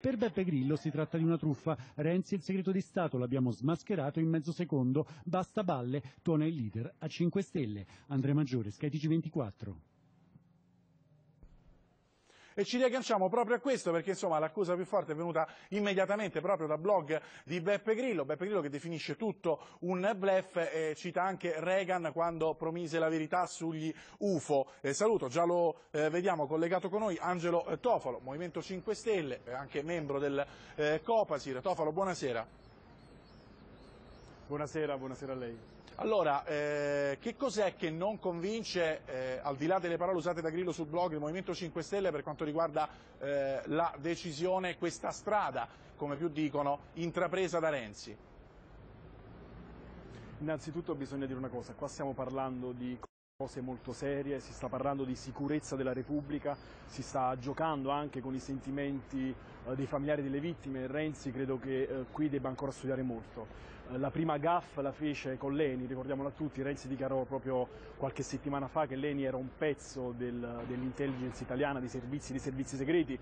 Per Beppe Grillo si tratta di una truffa. Renzi il segreto di Stato l'abbiamo smascherato in mezzo secondo. Basta balle, tuona il leader a 5 Stelle. Andrea Maggiore, Sky TG24. E ci riagganciamo proprio a questo perché insomma l'accusa più forte è venuta immediatamente proprio dal blog di Beppe Grillo, Beppe Grillo che definisce tutto un bluff e cita anche Reagan quando promise la verità sugli UFO. Eh, saluto, già lo eh, vediamo collegato con noi, Angelo Tofalo, Movimento 5 Stelle, anche membro del eh, Copasir. Tofalo, buonasera. Buonasera, buonasera a lei. Allora, eh, che cos'è che non convince, eh, al di là delle parole usate da Grillo sul blog del Movimento 5 Stelle per quanto riguarda eh, la decisione, questa strada, come più dicono, intrapresa da Renzi? Innanzitutto bisogna dire una cosa, qua stiamo parlando di cose molto serie, si sta parlando di sicurezza della Repubblica, si sta giocando anche con i sentimenti eh, dei familiari delle vittime, Renzi credo che eh, qui debba ancora studiare molto. La prima gaff la fece con Leni, ricordiamola tutti, Renzi dichiarò proprio qualche settimana fa che Leni era un pezzo del, dell'intelligence italiana, dei servizi, dei servizi segreti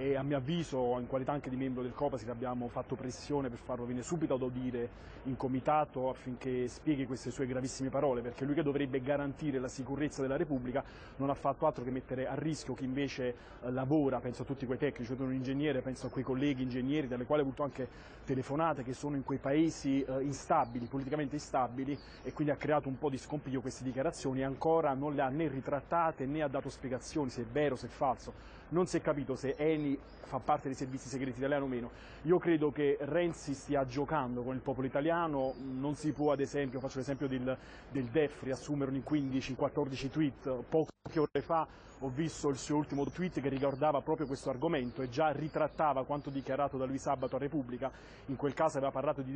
e a mio avviso, in qualità anche di membro del Copasir, abbiamo fatto pressione per farlo venire subito ad udire in comitato affinché spieghi queste sue gravissime parole, perché lui che dovrebbe garantire la sicurezza della Repubblica non ha fatto altro che mettere a rischio chi invece eh, lavora, penso a tutti quei tecnici, sono un ingegnere, penso a quei colleghi ingegneri, dalle quali ho avuto anche telefonate, che sono in quei paesi eh, instabili, politicamente instabili, e quindi ha creato un po' di scompiglio queste dichiarazioni e ancora non le ha né ritrattate né ha dato spiegazioni se è vero, se è falso. Non si è capito se Eni fa parte dei servizi segreti italiani o meno. Io credo che Renzi stia giocando con il popolo italiano, non si può ad esempio, faccio l'esempio del, del DEF, riassumere in 15, in 14 tweet, poche ore fa ho visto il suo ultimo tweet che riguardava proprio questo argomento e già ritrattava quanto dichiarato da lui sabato a Repubblica, in quel caso aveva parlato di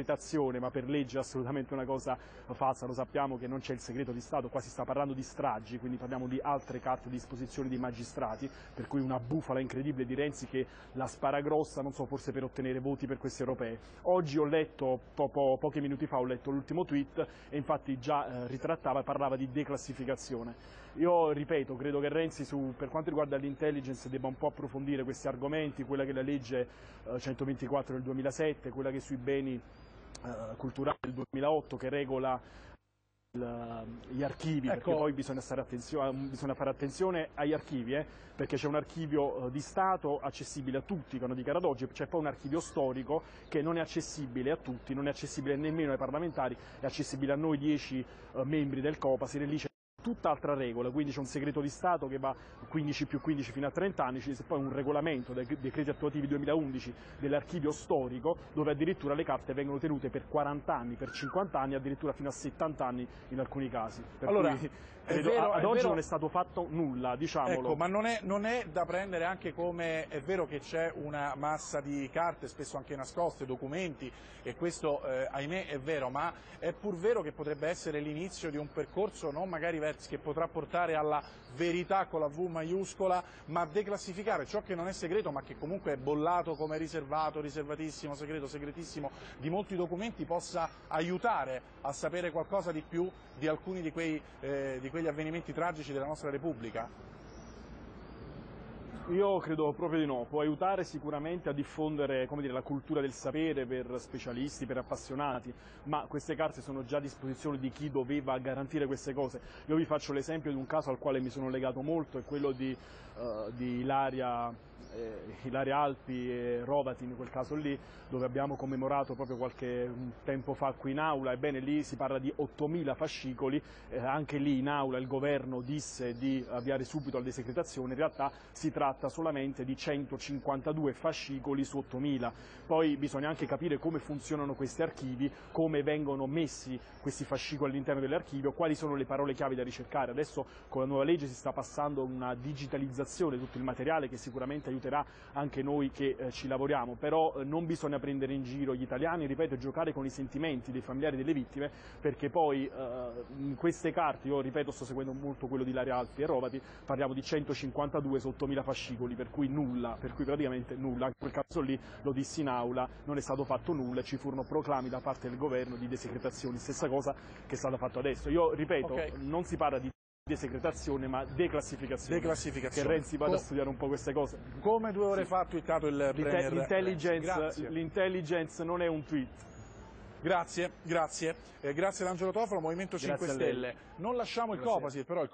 desecretazione, ma per legge è assolutamente una cosa falsa, lo sappiamo che non c'è il segreto di Stato, qua si sta parlando di stragi, quindi parliamo di altre carte a disposizione di magistrati, per cui una bufala incredibile di Renzi che la spara grossa, non so, forse per ottenere voti per queste europee. Oggi ho letto, po po pochi minuti fa ho letto l'ultimo tweet e infatti già eh, ritrattava e parlava di declassificazione. Io ripeto, credo che Renzi su, per quanto riguarda l'intelligence debba un po' approfondire questi argomenti, quella che la legge eh, 124 del 2007, quella che sui beni eh, culturali del 2008 che regola gli archivi, ecco. perché poi bisogna, bisogna, fare attenzione agli archivi, eh, perché c'è un archivio eh, di Stato accessibile a tutti, quando dichiara ad oggi, c'è poi un archivio storico che non è accessibile a tutti, non è accessibile nemmeno ai parlamentari, è accessibile a noi dieci eh, membri del Copasir, e lì c'è tutt'altra regola, quindi c'è un segreto di Stato che va 15 più 15 fino a 30 anni, c'è poi un regolamento dei decreti attuativi 2011 dell'archivio storico dove addirittura le carte vengono tenute per 40 anni, per 50 anni, addirittura fino a 70 anni in alcuni casi. Per allora, cui, credo, vero, ad oggi vero... non è stato fatto nulla, diciamolo. Ecco, ma non è, non è da prendere anche come, è vero che c'è una massa di carte, spesso anche nascoste, documenti, e questo eh, ahimè è vero, ma è pur vero che potrebbe essere l'inizio di un percorso non magari verso che potrà portare alla verità con la V maiuscola, ma declassificare ciò che non è segreto ma che comunque è bollato come riservato, riservatissimo, segreto, segretissimo di molti documenti possa aiutare a sapere qualcosa di più di alcuni di, quei, eh, di quegli avvenimenti tragici della nostra Repubblica? Io credo proprio di no, può aiutare sicuramente a diffondere dire, la cultura del sapere per specialisti, per appassionati, ma queste carte sono già a disposizione di chi doveva garantire queste cose. Io vi faccio l'esempio di un caso al quale mi sono legato molto, è quello di, uh, di Ilaria eh, Ilaria Alpi e Rovati in quel caso lì, dove abbiamo commemorato proprio qualche tempo fa qui in aula, ebbene lì si parla di 8.000 fascicoli, eh, anche lì in aula il governo disse di avviare subito la desecretazione, in realtà si tratta solamente di 152 fascicoli su 8.000, poi bisogna anche capire come funzionano questi archivi, come vengono messi questi fascicoli all'interno dell'archivio, quali sono le parole chiave da ricercare, adesso con la nuova legge si sta passando una digitalizzazione di tutto il materiale che sicuramente aiuta aiuterà anche noi che eh, ci lavoriamo, però eh, non bisogna prendere in giro gli italiani, ripeto, giocare con i sentimenti dei familiari delle vittime, perché poi eh, in queste carte, io ripeto sto seguendo molto quello di Laria Alfi e Rovati, parliamo di 152 su 8.000 fascicoli, per cui nulla, per cui praticamente nulla, in quel caso lì lo dissi in aula, non è stato fatto nulla ci furono proclami da parte del governo di desecretazioni, stessa cosa che è stata fatta adesso. Io ripeto, okay. non si parla di desecretazione ma declassificazione. Declassificazione. Che Renzi vada a studiare un po' queste cose. Come due ore fa ha twittato il Premier L'intelligence. Grazie. non è un tweet. Grazie, grazie. Eh, grazie ad Angelo Tofolo, Movimento 5 Grazie a lei. Stelle. Non lasciamo il Buonasera. Copasir, però il